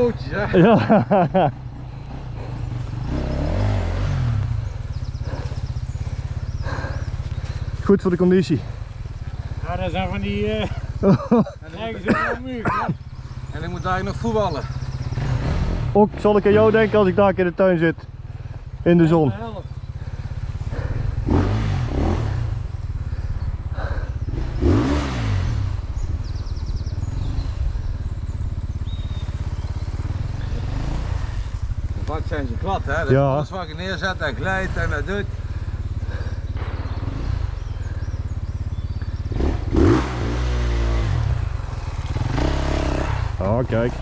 pootjes, hè? Ja. Goed voor de conditie. Ja, dat zijn van die uh, zo'n muur. En ik moet daar nog voetballen. Ook zal ik aan jou denken als ik daar in de tuin zit. In de zon. Wat zijn ze glad, hè? Dat Ja. Alles wat je neerzet en glijdt en dat doet. Oh, kijk.